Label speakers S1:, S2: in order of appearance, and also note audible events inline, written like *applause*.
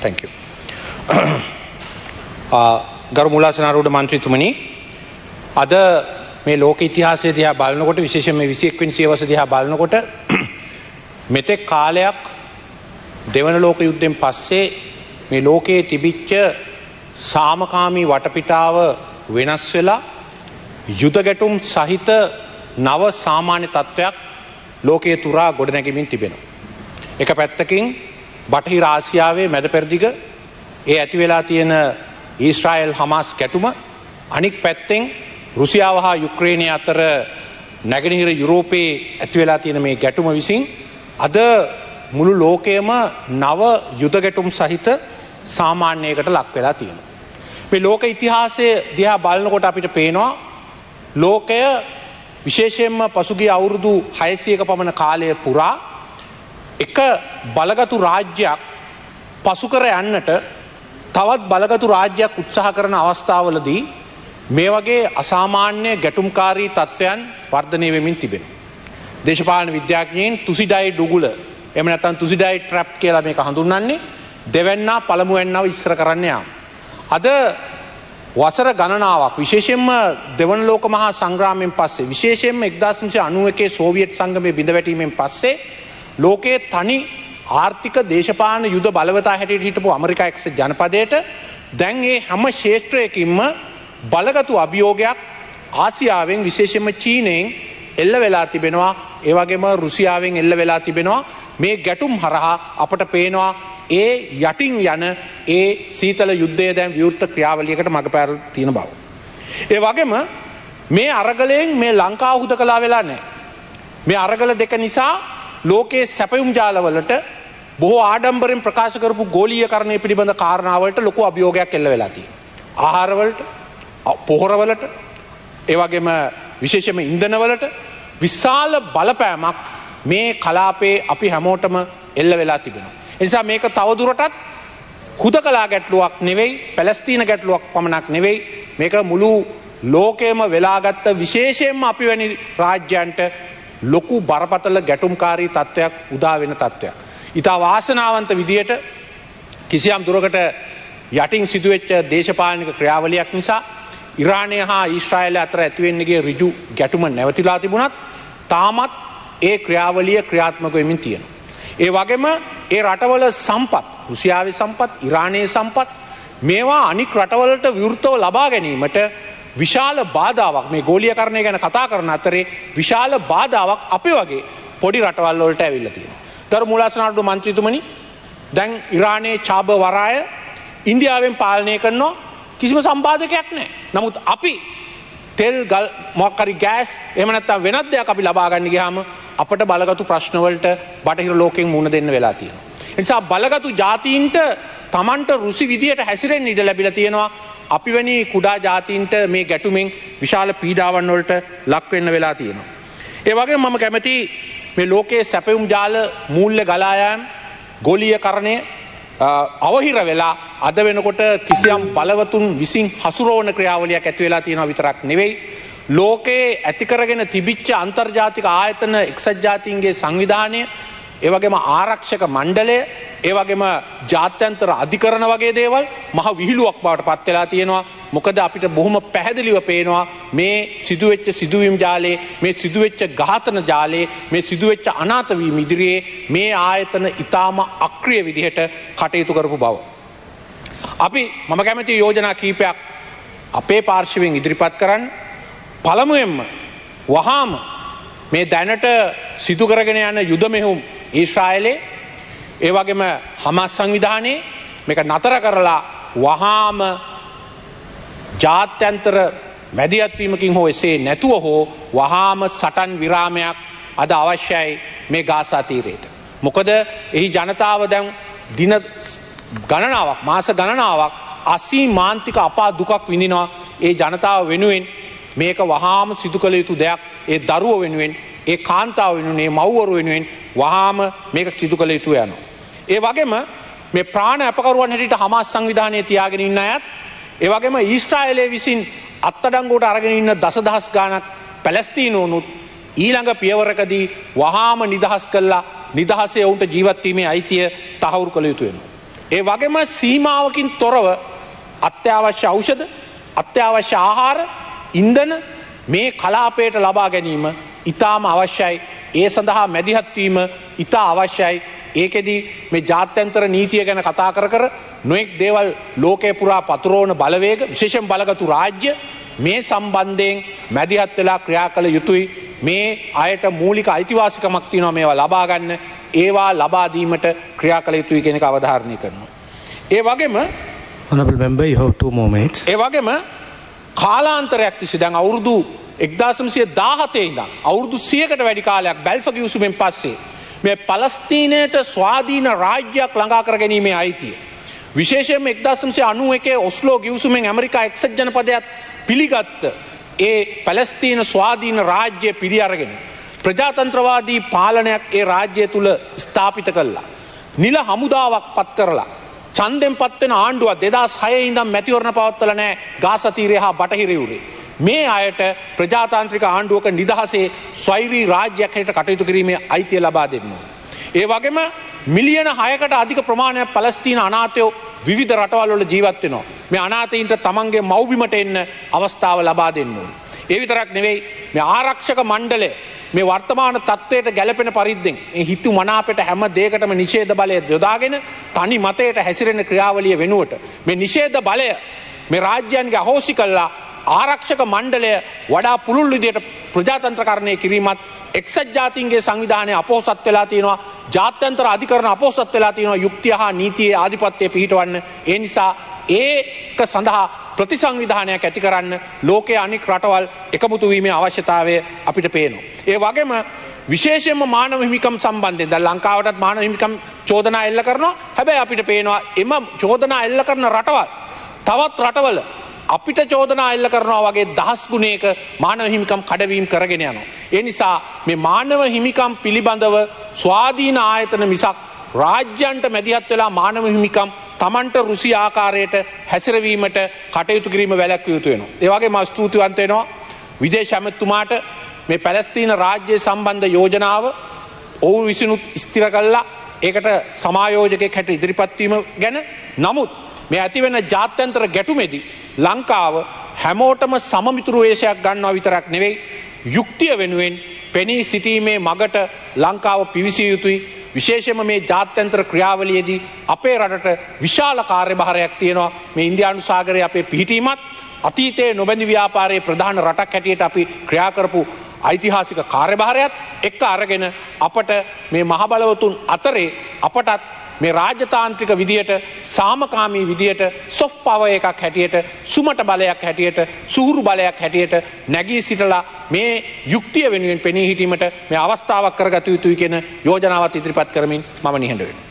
S1: Thank you. ගරු මුලාසනාරූඩ මන්ත්‍රීතුමනි අද මේ ලෝක ඉතිහාසය දිහා බලනකොට විශේෂම විසිෙක්වෙන් සියවස දිහා බලනකොට *clears throat* මෙතෙක් කාලයක් දෙවන ලෝක යුද්ධෙන් පස්සේ මේ ලෝකයේ තිබිච්ච සාමකාමී වටපිටාව වෙනස් වෙලා යුද ගැටුම් සහිත නව සාමාන්‍ය තත්ත්වයක් ලෝකයේ තුරා ගොඩනැගමින් තිබෙනවා. එක පැත්තකින් බටහි රාසියාවේ මැද පෙරදිග ඒ ඇති වෙලා තියෙන ඊස්ට්‍රයිල් හමස් ගැටුම අනික් පැත්තෙන් රුසියාව හා යුක්‍රේණය අතර නැගෙනහිර යුරෝපයේ ඇතිවෙලා තියෙන මේ ගැටුම විසින් අද මුළු ලෝකයම නව යුද ගැටුම් සහිත සාමාන්‍යයකට ලක් වෙලා තියෙන. මේ ලෝක ඉතිහාසය දිහා බලනකොට අපිට පේනවා ලෝකය විශේෂයෙන්ම පසුගිය අවුරුදු හයසියක පමණ කාලය පුරා එක බලගතු රාජ්‍යයක් පසුකර යන්නට තවත් බලගතු රාජ්‍යයක් උත්සාහ කරන අවස්ථාවලදී මේ වගේ අසාමාන්‍ය ගැටුම්කාරී තත්ත්වයන් වර්ධනය වෙමින් තිබෙන. දේශපාලන විද්‍යාඥයෙන් තුසිඩයි ඩුගුල එම නැතන් තුසිඩයි ට්‍රප් කියලා මේක හඳුන්න්නේ දෙවැන්නා පළමුුවැන්නාව ඉස්සර කරන්න යාම. අද වසර ගණනාවක් විශේෂෙන්ම දෙවන ලෝක මහා සංග්‍රාමයෙන් පස්සේ විශේෂයෙන්ම එක්දශමසය අනුවකේ සෝවියට් සංගමය බිඳවැටීමෙන් පස්සේ ලෝකයේ තනි ආර්ථික දේශපාන යුද බලවතා හැටියට හිටපු අමරිකා එක්ස ජනපදයට දැන් ඒ හැම ශේත්‍රයකින්ම බලගතු අභියෝගයක් ආසියාවෙන් විශේෂම චීනයෙන් එල්ල වෙලා තිබෙනවා ඒවගේම රුසියාවෙන් එල්ල වෙලා තිබෙනවා මේ ගැටුම් හරහා අපට පේනවා ඒ යටින් යන ඒ සීතල යුද්ධය දැන් විවෘත්ත ක්‍රියාවලියකට මඟ පැර තියෙන බව. ඒ වගේම මේ අරගලයෙන් මේ ලංකා හුද කලා වෙලා නෑ. මේ අරගල දෙක නිසා ලෝකයේ සැපයුම් ජාලවලට බොහෝ ආඩම්බරෙන් ප්‍රකාශ කරපු ගෝලිය කරණය පිළිබඳ කාරණාවලට ලොකු අභියෝගයක් එල්ල වෙලාතිී. ආහාරවලට පොහොරවලට ඒවගේම විශේෂම ඉන්දනවලට විශාල බලපෑමක් මේ කලාපේ අපි හැමෝටම එල්ල වෙලා තිබෙනවා. එනිසා මේක තවදුරටත් හුද කලා ගැටලුවක් නෙවෙයි පැලස්තීන ගැටලුවක් පමණක් නෙවෙයි මේක මුළු ලෝකයම වෙලාගත්ත විශේෂයෙන්ම අපි වැනි රාජ්‍යන්ට ලොකු බරපතල ගැටුම්කාරී තත්ත්වයක් උදා වෙන තත්ත්වයක්. ඉතා වාසනාවන්ත විදියට කිසියම් දුරකට යටින් සිදුවෙච්ච දේශපාලනික ක්‍රියාවලයක් නිසා ඉරාණය හා ඊශ්‍රායිල අතර ඇතිවෙන්නගේ රිජු ගැටුම නැවතිලා තිබුණත් තාමත් ඒ ක්‍රියාවලිය ක්‍රියාත්මක වෙමින් තියෙන. ඒ වගේම ඒ රටවල සම්පත් රුසියාව සම්පත් ඉරාණයේ සම්පත් මේවා අනික් රටවලට විවෘතව ලබා ගැනීමට විශාල බාධාවක් මේ ගෝලිය කරණය ගැන කතා කරන අතරේ විශාල බාධාවක් අපේ වගේ පොඩි රටවල්ලොලට ඇවිල්ල තියෙන. දර මුලාසනාටු මන්ත්‍රීතුමනි දැන් ඉරාණයේ චාබ වරාය ඉන්දියාවෙන් පාලනය කරනවා කිසිම සම්බාධකයක් නෑ. නමුත් අපි තෙල් ගල් මොක්කරි ගෑස් එමනත්තා වෙනත් දෙයක් අපි ලබාගන්න ගහම අපට බලගතු ප්‍රශ්නවලට බටහිර ලෝකෙන් මුණ දෙන්න වෙලා තියෙන. නිසා බලගතු ජාතීන්ට තමන්ට රුසි විදියට හැසිරෙන් ඉඩ ලැබිල තියෙනවා අපි වැනි කුඩා ජාතීන්ට මේ ගැටුමෙන් විශාල පීඩාවන් වලට ලක්වෙන්න වෙලා තියෙනවා. ඒ වගේ මම කැමති මේ ලෝකයේ සැපවුම් ජාල මූල්ල ගලායම් ගොලිය කරණය අවහිර වෙලා අද වෙනකොට කිසියම් බලවතුන් විසින් හසුරෝණ ක්‍රියාවලයක් ඇතිවෙලා තියෙනවා විතරක් නෙවෙයි. ලෝකයේ ඇතිකරගෙන තිබිච්ච අන්තර්ජාතික ආයතන එක්සත් ජාතින්ගේ සංවිධානය ඒවගේම ආරක්ෂක මණ්ඩලය ඒවගේම ජාත්‍යන්තර අධිකරන වගේ දේවල් මහ විහිළුවක් බවට පත්වෙලා තියෙනවා මොකද අපිට බොහොම පැහැදිලිව පේනවා මේ සිදුවෙච්ච සිදුවීම් ජාලේ මේ සිදුවෙච්ච ඝාතන ජාලේ මේ සිදුවෙච්ච අනාතවීම ඉදිරියේ මේ ආයතන ඉතාම අක්‍රිය විදිහට කටයුතු කරපු බව. අපි මම කැමති යෝජනා කීපයක් අපේ පාර්ශවෙන් ඉදිරිපත් කරන්න පළමුුවෙන්ම වහාම මේ දැනට සිදුකරගෙන යන යුද මෙහුම් ඊශ්‍රායලේ ඒවගේම හමස් සංවිධානයේ මේක නතර කරලා වහාම ජාත්‍යන්තර මැදිහත්වීමකින් හෝ එසේ නැතුව හෝ වහාම සටන් විරාමයක් අද අවශ්‍යයි මේ ගාසාතීරයට. මොකද එහි ජනතාව දැන් දින ගණනාවක් මාස ගණනාවක් අසී මාන්තික අපා දුකක් විඳිනවා ඒ ජනතාව වෙනුවෙන් මේක වහාම සිදු කළ යුතු දෙයක් ඒ දරුව වෙනුවෙන් ඒ කාන්තාව වෙනුනේ මව්වරු වෙනුවෙන් වහාම මේක සිදු කළ යුතු යනවා. ඒ වගේම මේ ප්‍රාණ අපකරුවන් හැටිට හමස් සංවිධානය තියාගෙන ඉන්න අයත් ඒවගේම ඊස්ට්‍රායිලය විසින් අත්තඩංගුවට අරගෙන ඉන්න දසදහස් ගානක් පැලස්තීනෝනුත් ඊළඟ පියවරකදී වහාම නිදහස් කල්ලා නිදහසේ ඔවුන්ට ජීවත්වීමේ අයිතිය තහවුරු කළ යුතු වෙනවා. ඒ වගේම සීමාවකින් තොරව අත්‍යවශ්‍ය ඖෂධ අත්‍යවශ්‍ය ආහාර ඉන්දන මේ කලාපයට ලබා ගැනීම ඉතාම අවශ්‍යයි ඒ සඳහා මැදිහත්වීම ඉතා අවශ්‍යයි ඒකෙදී මේ ජාත්‍යන්තර නීතිය ගැන කතා කර කර නොෙක් දේවල් ලෝකය පුරා පතුරෝණ බලවේග විශේෂම් බලගතු රාජ්‍ය මේ සම්බන්ධයෙන් මැදිහත් වෙලා ක්‍රියා කළ යුතුයි මේ අයට මූලික අයිතිවාසිකමක් තියනවා මේවා ලබාගන්න ඒවා ලබාදීමට ක්‍රියා කළ යුතුයි කෙනෙක අවධාරණය කරනවා. ඒ වගේම. ඒ වගේම කාලාන්තරයක් තිසි දැන් අවුරුදු එක්දාසමසිය දාහතේ ඉඳම් අවුරුදු සියකට වැඩි කාලයක් බැල්ෆ ගියවසුමෙන් පස්සේ මේ පලස්තීනයට ස්වාධීන රාජ්‍යයක් ළඟා කර ගැනීමේ අයිතිය. විශේෂයෙන් එක්දසම්සේ අනුව එකේ ඔස්ලෝ ගිවසුමෙන් ඇමරිකා එක්සත් ජනපදයක් පිළිගත්ත ඒ පැලස්තීන ස්වාධීන රාජ්‍ය පිළි අරගෙන. ප්‍රජාතන්ත්‍රවාදී පාලනයක් ඒ රාජ්‍යය තුළ ස්ථාපිත කල්ලා. නිල හමුදාවක් පත් කරලා. චන්දෙන් පත්වෙන ආණ්ඩුව දෙදස් හය ඉදම් මැතිවරණ පවත්වල නෑ ගාසතීරය හා බටහිරවුරේ. මේ අයට ප්‍රජාතාන්ත්‍රික ආණ්ඩුවක නිදහසේ ස්වෛරී රාජ්‍යයක් හයට කටයුතු කිරීමේ අයිතිය ලබා දෙන්න. ඒ වගේම මිලියන හයකට අධික ප්‍රමාණයක් පලස්තිීන අනාතයෝ විධ රටවල්වල ජීවත්වෙනවා. මේ අනාතයින්ට තමන්ගේ මෞබිමට එන්න අවස්ථාව ලබා දෙන්න. ඒ විතරක් නෙවෙයි මේ ආරක්ෂක මණ්ඩලේ මේ වර්තමාන තත්ත්වයට ගැලපෙන පරිද්දෙන් හිතු මනාපට හැම දේකටම නිශේද බලය යොදාගෙන තනි මතයට හැසිරෙන ක්‍රියාවලිය වෙනුවට. මේ නිශේද බලය මේ රාජ්‍යයන්ගේ අහෝසි කල්ලා ආරක්ෂක මණ්ඩලය වඩා පුළුල් විදියට ප්‍රජාතන්ත්‍රකරණය කිරීමත් එක්සත් ජාතින්ගේ සංවිධානය අපෝසත් වෙලා තියෙනවා ජාත්‍යන්තර අධිකරන අපෝසත් වෙලා තියෙනවා යුක්තිය හා නීතියේ ආධිපත්‍යය පිහිටවන්න ඒ නිසා ඒක සඳහා ප්‍රතිසංවිධානයක් ඇති කරන්න ලෝකයේ අනික් රටවල් එකමුතු වීමේ අවශ්‍යතාවය අපිට පේනවා. ඒ වගේම විශේෂයෙන්ම මානව හිමිකම් සම්බන්ධයෙන් දැන් ලංකාවටත් මානව හිමිකම් චෝදනා එල්ල කරනවා. හැබැයි අපිට පේනවා එම චෝදනා එල්ල කරන රටවල් තවත් රටවල අපිට චෝදනා එල්ල කරනවා වගේ දහස් ගුණයක මානව හිමිකම් කඩවීම් කරගෙන යනවා. ඒ නිසා මේ මානව හිමිකම් පිළිබඳව ස්වාධීන ආයතන මිසක් රාජ්‍යන්ට මැදිහත් වෙලා මානව හිමිකම් තමන්ට රුසි ආකාරයට හැසිරවීමට කටයුතු කිරීම වැලැක්ව යුතු වෙනවා. ඒවගේ ම ස්තුතිවන්ත වෙනවා විදේශ ඇමත්තුමාට මේ පැලස්තීන රාජ්‍ය සම්බන්ධ යෝජනාව ඔවු විසිනුත් ස්තිර කල්ලා ඒකට සමායෝජකෙක් හැට ඉදිරිපත්වීම ගැන නමුත් මේ ඇතිවෙන ජාත්‍යන්තර ගැටුමෙදී ලංකාව හැමෝටම සමමිතුරු වේශයක් ගන්නවා විතරක් නෙවෙයි යුක්තිය වෙනුවෙන් පෙනී සිටීමේ මගට ලංකාව පිවිසිය යුතුයි. විශේෂම මේ ජාත්‍යන්ත්‍ර ක්‍රියාවලියේදී අපේ රටට විශාල කාර්යභාරයක් තියෙනවා. මේ ඉන්දයානු සාගරය අපේ පිහිටීමත් අතීතයේ නොබැඳි ව්‍යාපාරයේ ප්‍රධාන රටක් හැටියට අපි ක්‍රියාකරපු ඓතිහාසික කාර්යභාරයත් එක්ක අරගෙන අපට මේ මහබලවතුන් අතරේ අපටත් මේ රාජතාන්ත්‍රික විදියට සාමකාමී විදියට සොෆ් පව එකක් හැටියට සුමට බලයක් හැටියට සුහුරු බලයක් හැටියට නැගී සිටලා මේ යුක්තිය වෙනුවෙන් පෙනී හිටීමට මේ අවස්ථාවක් කරගත යුතුයි කියෙන යෝජනාවත් ඉදිරිපත් කරමින් මම නිහඬවෙන.